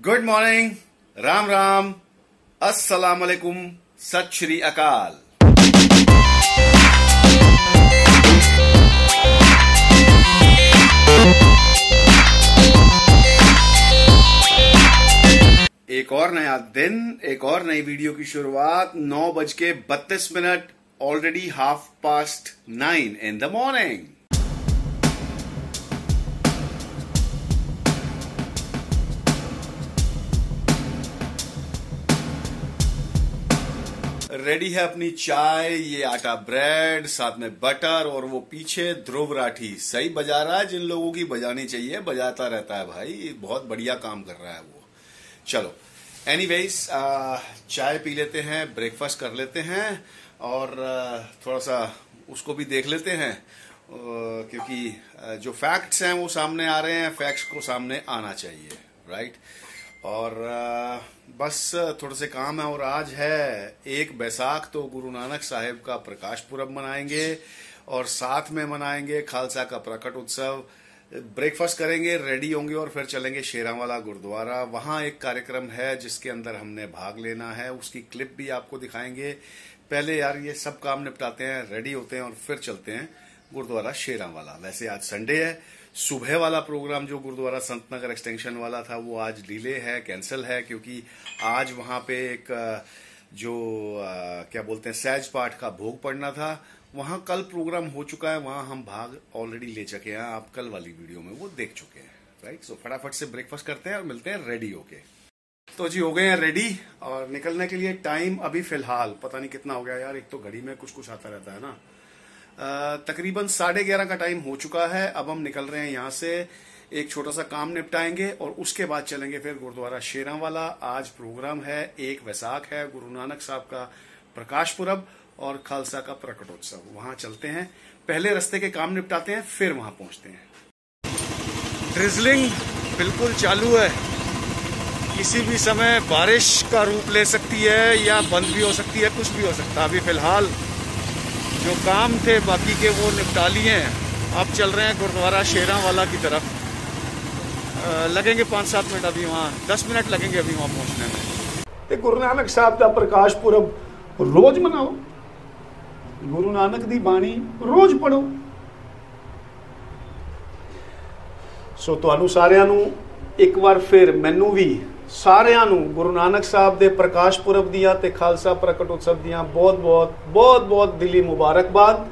Good morning Ram Ram अस्सलाम वालेकुम सत श्री अकाल एक और नया दिन, एक और नई वीडियो की शुरुआत। नौ बज के बत्तीस minute already half past nine in the morning ready है अपनी चाय, ये आटा ब्रेड, साथ में बटर और वो पीछे ध्रुव राठी। सही बजा रहा है, जिन लोगों की बजानी चाहिए, बजाता रहता है भाई। बहुत बढ़िया काम कर रहा है वो। चलो एनीवेज चाय पी लेते हैं ब्रेकफास्ट कर लेते हैं, और थोड़ा सा उसको भी देख लेते हैं क्योंकि जो फैक्ट्स हैं वो सामने आ रहे हैं फैक्ट्स को सामने आना चाहिए राइट और बस थोड़े से काम है और आज है एक बैसाख तो गुरु नानक साहेब का प्रकाश पुरब मनाएँगे और साथ में मनाएँगे खालसा का प्रकट उत्सव। ब्रेकफास्ट करेंगे, रेडी होंगे और फिर चलेंगे शेरावाला गुरुद्वारा। वहाँ एक कार्यक्रम है जिसके अंदर हमने भाग लेना है, उसकी क्लिप भी आपको दिखाएँगे। पहले यार ये सब काम निपटाते हैं, रेडी होते हैं और फिर चलते हैं गुरुद्वारा शेरावाला। वैसे आज संडे है सुबह वाला प्रोग्राम जो गुरुद्वारा संत नगर एक्सटेंशन वाला था, वो आज डिले है कैंसिल है, क्योंकि आज वहाँ पे एक जो क्या बोलते हैं सहज पाठ का भोग पड़ना था। वहाँ कल प्रोग्राम हो चुका है, वहाँ हम भाग ऑलरेडी ले चुके हैं। आप कल वाली वीडियो में वो देख चुके हैं राइट सो फटाफट से ब्रेकफास्ट करते हैं और मिलते हैं रेडी होके। तो जी, हो गए हैं रेडी और निकलने के लिए टाइम अभी फ़िलहाल, पता नहीं कितना हो गया यार, एक तो घड़ी में कुछ कुछ आता रहता है ना। तकरीबन साढ़े ग्यारह का टाइम हो चुका है। अब हम निकल रहे हैं यहाँ से, एक छोटा सा काम निपटाएँगे और उसके बाद चलेंगे फिर गुरुद्वारा शेरा वाला आज प्रोग्राम है, एक वैसाख है, गुरु नानक साहब का प्रकाश पुरब और खालसा का प्रकटोत्सव। वहाँ चलते हैं। पहले रस्ते के काम निपटाते हैं, फिर वहाँ पहुँचते हैं। ड्रिजलिंग बिल्कुल चालू है। किसी भी समय बारिश का रूप ले सकती है या बंद भी हो सकती है, कुछ भी हो सकता है। अभी फ़िलहाल जो काम थे बाकी के वो निपटा लिए हैं अब चल रहे हैं गुरुद्वारा शेरा वाला की तरफ आ, लगेंगे पाँच सात मिनट अभी वहाँ दस मिनट लगेंगे अभी वहाँ पहुँचने में ਤੇ ਗੁਰੂ ਨਾਨਕ ਸਾਹਿਬ ਦਾ ਪ੍ਰਕਾਸ਼ ਪੁਰਬ ਰੋਜ਼ ਮਨਾਓ ਗੁਰੂ ਨਾਨਕ ਦੀ ਬਾਣੀ ਰੋਜ਼ ਪੜੋ ਸੋ ਤੁਹਾਨੂੰ ਸਾਰਿਆਂ ਨੂੰ ਇੱਕ ਵਾਰ ਫਿਰ ਮੈਨੂੰ ਵੀ ਸਾਰਿਆਂ ਨੂੰ ਗੁਰੂ ਨਾਨਕ ਸਾਹਿਬ ਦੇ ਪ੍ਰਕਾਸ਼ ਪੁਰਬ ਦੀਆਂ ਤੇ ਖਾਲਸਾ ਪ੍ਰਗਟ ਉਤਸਵ ਦੀਆਂ ਬਹੁਤ ਬਹੁਤ ਬਹੁਤ ਬਹੁਤ ਦਿਲੀ ਮੁਬਾਰਕਬਾਦ।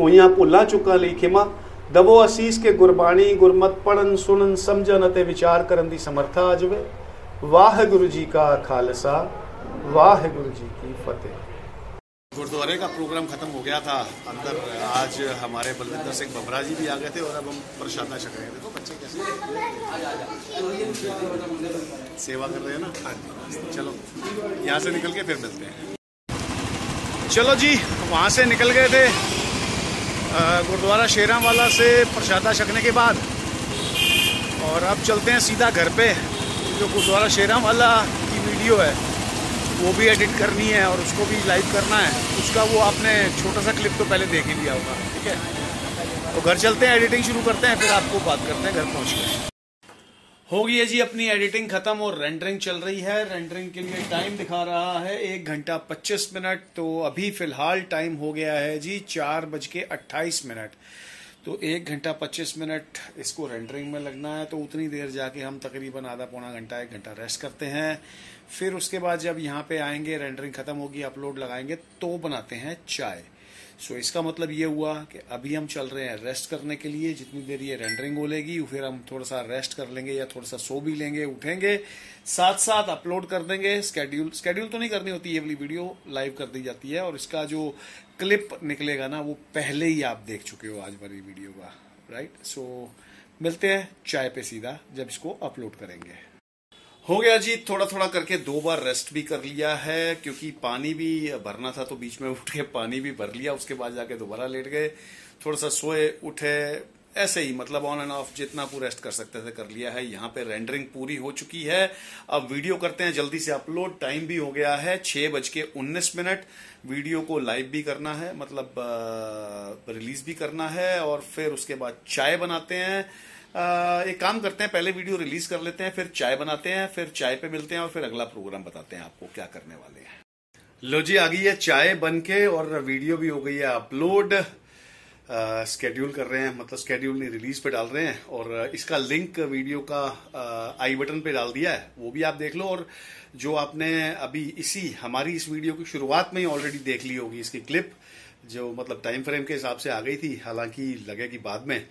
ਹੋਈਆਂ ਭੁੱਲਾਂ ਚੁੱਕਾਂ ਲਈ ਖਿਮਾ। ਦਵੋ ਅਸੀਸ ਕੇ ਗੁਰਬਾਣੀ ਗੁਰਮਤ ਪੜਨ ਸੁਣਨ, ਸਮਝਣ ਅਤੇ ਵਿਚਾਰ ਕਰਨ ਦੀ ਸਮਰੱਥਾ ਆ ਜਾਵੇ। ਵਾਹਿਗੁਰੂ ਜੀ ਕਾ ਖਾਲਸਾ, ਵਾਹਿਗੁਰੂ ਜੀ ਕੀ ਫਤਿਹ। गुरुद्वारे का प्रोग्राम खत्म हो गया था। अंदर आज हमारे बलविंदर सिंह बबरा जी भी आ गए थे और अब हम प्रसादा छक रहे थे देखो बच्चे कैसे सेवा कर रहे हैं ना? हाँ चलो, यहाँ से निकल के फिर मिलते हैं। चलो जी, वहाँ से निकल गए थे। गुरुद्वारा शेरा वाला से प्रसादा छकने के बाद। और अब चलते हैं सीधा घर पे, जो गुरुद्वारा शेरा वाला की वीडियो है। वो भी एडिट करनी है और उसको भी लाइव करना है, उसका वो आपने छोटा सा क्लिप तो पहले देख ही लिया होगा, ठीक है? तो घर चलते हैं एडिटिंग शुरू करते हैं, फिर आपको बात करते हैं घर पहुँच के। हो गई है जी अपनी एडिटिंग खत्म और रेंडरिंग चल रही है। रेंडरिंग के लिए टाइम दिखा रहा है, एक घंटा पच्चीस मिनट तो अभी फ़िलहाल टाइम हो गया है जी चार बज के अट्ठाईस मिनट। तो एक घंटा पच्चीस मिनट इसको रेंडरिंग में लगना है तो उतनी देर जाके हम तकरीबन आधा पौना घंटा, एक घंटा रेस्ट करते हैं। फिर उसके बाद जब यहाँ पे आएँगे रेंडरिंग खत्म होगी अपलोड लगाएँगे तो बनाते हैं चाय। सो so, इसका मतलब ये हुआ कि अभी हम चल रहे हैं रेस्ट करने के लिए। जितनी देर ये रेंडरिंग हो लेगी फिर हम थोड़ा सा रेस्ट कर लेंगे या थोड़ा सा सो भी लेंगे उठेंगे साथ साथ अपलोड कर देंगे। स्केड्यूल स्केड्यूल तो नहीं करनी होती ये वाली वीडियो लाइव कर दी जाती है। और इसका जो क्लिप निकलेगा ना वो पहले ही आप देख चुके हो आज वाली वीडियो का राइट सो मिलते हैं चाय पे सीधा जब इसको अपलोड करेंगे। हो गया जी थोड़ा थोड़ा करके दो बार रेस्ट भी कर लिया है, क्योंकि पानी भी भरना था तो बीच में उठ के पानी भी भर लिया, उसके बाद जाके दोबारा लेट गए। थोड़ा सा सोए, उठे, ऐसे ही मतलब ऑन एंड ऑफ़ जितना को रेस्ट कर सकते थे कर लिया है। यहाँ पे रेंडरिंग पूरी हो चुकी है। अब वीडियो करते हैं, जल्दी से अपलोड टाइम भी हो गया है, छह बज के उन्नीस मिनट। वीडियो को लाइव भी करना है मतलब रिलीज़ भी करना है, और फिर उसके बाद चाय बनाते हैं। एक काम करते हैं, पहले वीडियो रिलीज़ कर लेते हैं, फिर चाय बनाते हैं, फिर चाय पे मिलते हैं और फिर अगला प्रोग्राम बताते हैं आपको क्या करने वाले हैं। लो जी, आ गई है चाय बन के और वीडियो भी हो गई है अपलोड। स्केड्यूल कर रहे हैं मतलब स्केड्यूल नहीं रिलीज़ पे डाल रहे हैं और इसका लिंक वीडियो का आई बटन पे डाल दिया है, वो भी आप देख लो और जो आपने अभी इसी, हमारी इस वीडियो की शुरुआत में ही ऑलरेडी देख ली होगी इसकी क्लिप जो मतलब टाइम फ्रेम के हिसाब से आ गई थी, हालाँकि लगेगी बाद में।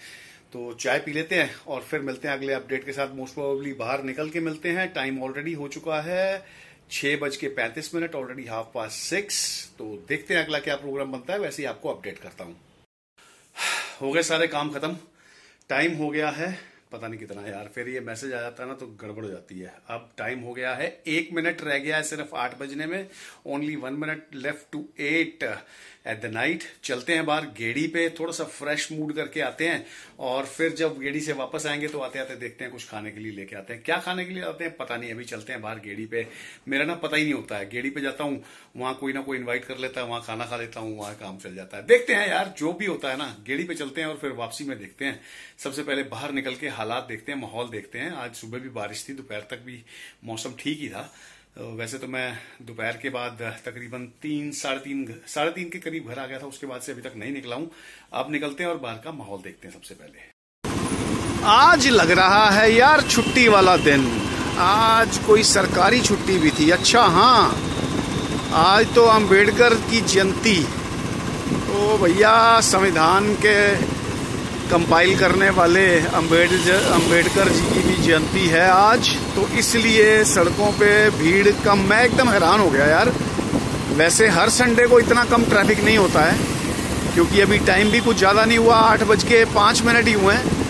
तो चाय पी लेते हैं और फिर मिलते हैं अगले अपडेट के साथ। मोस्ट प्रोबेबली बाहर निकल के मिलते हैं। टाइम ऑलरेडी हो चुका है छह बज के पैंतीस minute already half past six तो देखते हैं अगला क्या प्रोग्राम बनता है। वैसे ही आपको अपडेट करता हूँ। हो गए सारे काम खत्म। टाइम हो गया है। पता नहीं कितना यार, फिर ये मैसेज आ जाता है ना तो गड़बड़ हो जाती है। अब टाइम हो गया है, एक मिनट रह गया है सिर्फ़ आठ बजने में only one minute left to eight at the night चलते हैं बाहर, गेड़ी पे थोड़ा सा फ्रेश मूड करके आते हैं, और फिर जब गेड़ी से वापस आएँगे तो आते आते देखते हैं कुछ खाने के लिए लेके आते हैं। क्या खाने के लिए आते हैं? पता नहीं, अभी चलते हैं बाहर गेड़ी पे। मेरा ना पता ही नहीं होता है, गेड़ी पे जाता हूँ, वहाँ कोई ना कोई इन्वाइट कर लेता है, वहाँ खाना खा लेता हूँ, वहाँ काम चल जाता है। देखते हैं यार, जो भी होता है ना, गेड़ी पे चलते हैं और फिर वापसी में देखते हैं। सबसे पहले बाहर निकल के हालात देखते हैं, माहौल देखते हैं। आज सुबह भी बारिश थी, दोपहर तक भी मौसम ठीक ही था। तो वैसे तो मैं दोपहर के बाद तकरीबन तीन, साढ़े तीन साढ़े तीन के करीब घर आ गया था, उसके बाद से अभी तक नहीं निकला हूँ। अब निकलते हैं और बाहर का माहौल देखते हैं सबसे पहले। आज लग रहा है यार छुट्टी वाला दिन। आज कोई सरकारी छुट्टी भी थी। अच्छा हाँ। आज तो अंबेडकर की जयंती। तो भैया, संविधान के कंपाइल करने वाले अंबेडकर जी की भी जयंती है आज। तो इसलिए सड़कों पे भीड़ कम। मैं एकदम हैरान हो गया यार। वैसे हर संडे को इतना कम ट्रैफ़िक नहीं होता है, क्योंकि अभी टाइम भी कुछ ज़्यादा नहीं हुआ। आठ बज के पाँच मिनट ही हुए हैं।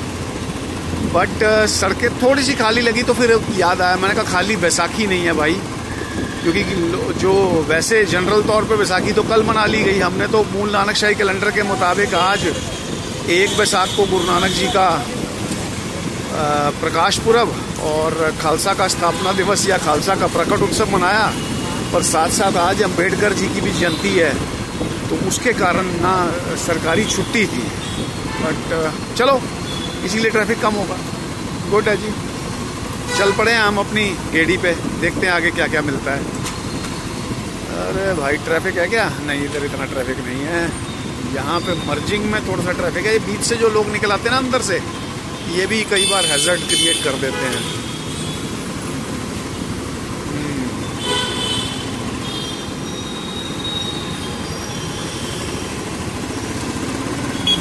बट सड़कें थोड़ी सी खाली लगी तो फिर याद आया। मैंने कहा खाली बैसाखी नहीं है भाई। क्योंकि जो वैसे जनरल तौर पे बैसाखी तो कल मना ली गई हमने। तो मूल नानक शाही कैलेंडर के मुताबिक आज एक बैसाख को गुरु नानक जी का प्रकाश पुरब और खालसा का स्थापना दिवस या खालसा का प्रकट उत्सव मनाया और साथ साथ आज अंबेडकर जी की भी जयंती है तो उसके कारण ना सरकारी छुट्टी थी। बट चलो, इसीलिए ट्रैफ़िक कम होगा। गुड है जी। चल पड़े हैं हम अपनी गेड़ी पे, देखते हैं आगे क्या क्या मिलता है। अरे भाई ट्रैफ़िक है क्या? नहीं, इधर इतना ट्रैफ़िक नहीं है। यहाँ पे मर्जिंग में थोड़ा सा ट्रैफ़िक है। ये बीच से जो लोग निकल आते हैं ना अंदर से, ये भी कई बार हैजर्ड क्रिएट कर देते हैं। हम्म।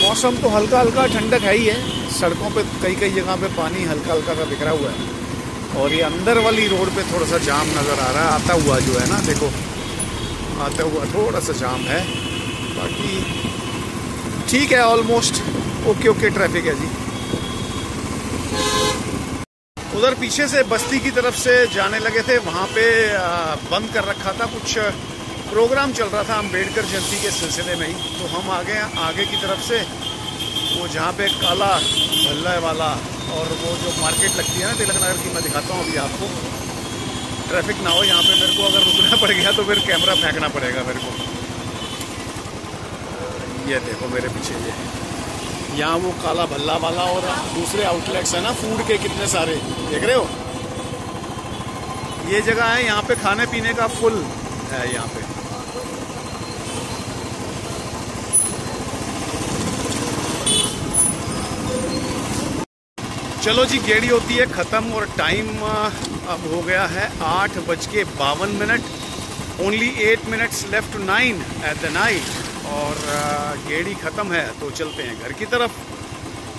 मौसम तो हल्का हल्का ठंडक है ही है। सड़कों पे कई कई जगह पे पानी हल्का हल्का का बिखरा हुआ है। और ये अंदर वाली रोड पे थोड़ा सा जाम नज़र आ रहा है। आता हुआ जो है ना, देखो, आता हुआ थोड़ा सा जाम है। बाकी ठीक है ऑलमोस्ट ओके ओके ट्रैफ़िक है जी। उधर पीछे से बस्ती की तरफ़ से जाने लगे थे, वहाँ पे बंद कर रखा था, कुछ प्रोग्राम चल रहा था अंबेडकर जयंती के सिलसिले में ही। तो हम आगे आगे की तरफ़ से, वो जहाँ पे काला भल्ला वाला और वो जो मार्केट लगती है ना तिलक नगर की, मैं दिखाता हूँ अभी आपको। ट्रैफ़िक ना हो यहाँ पे, मेरे को अगर रुकना पड़ गया तो फिर कैमरा फेंकना पड़ेगा मेरे को। ये देखो मेरे पीछे ये। यहाँ वो काला भल्ला वाला और दूसरे आउटलेट्स है ना फ़ूड के कितने सारे। देख रहे हो? ये जगह है यहाँ पे खाने पीने का फुल है यहाँ पे। चलो जी गेड़ी होती है ख़त्म और टाइम अब हो गया है आठ बज के बावन minute. Only eight minutes left nine at the night और गेड़ी ख़त्म है तो चलते हैं घर की तरफ़।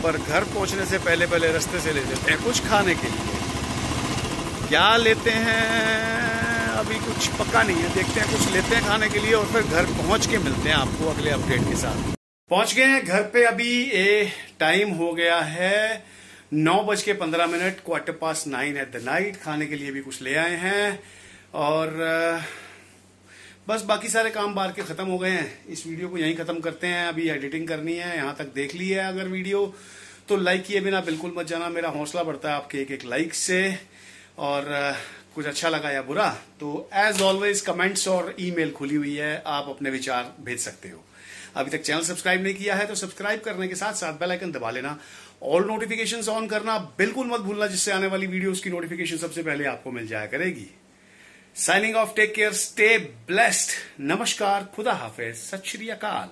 पर घर पहुँचने से पहले पहले रास्ते से ले लेते हैं कुछ खाने के लिए। क्या लेते हैं? अभी कुछ पक्का नहीं है। देखते हैं, कुछ लेते हैं खाने के लिए और फिर घर पहुँच के मिलते हैं आपको अगले अपडेट के साथ। पहुँच गए हैं घर पे अभी। ए, टाइम हो गया है नौ बज के पंद्रह minute quarter past nine at the night खाने के लिए भी कुछ ले आए हैं। और बस बाकी सारे काम बार के खत्म हो गए हैं। इस वीडियो को यहीं खत्म करते हैं। अभी एडिटिंग करनी है, यहाँ तक देख ली है अगर वीडियो। तो लाइक किए बिना बिल्कुल मत जाना, मेरा हौसला बढ़ता है आपके एक एक लाइक से। और कुछ अच्छा लगा या बुरा तो एज ऑलवेज कमेंट्स और ईमेल खुली हुई है, आप अपने विचार भेज सकते हो। अभी तक चैनल सब्सक्राइब नहीं किया है तो सब्सक्राइब करने के साथ साथ बेल आइकन दबा लेना। ऑल नोटिफिकेशंस ऑन करना, बिल्कुल मत भूलना, जिससे आने वाली वीडियोस की नोटिफिकेशन सबसे पहले आपको मिल जाया करेगी। Signing off take care stay blessed नमस्कार खुदा हाफिज सत श्री अकाल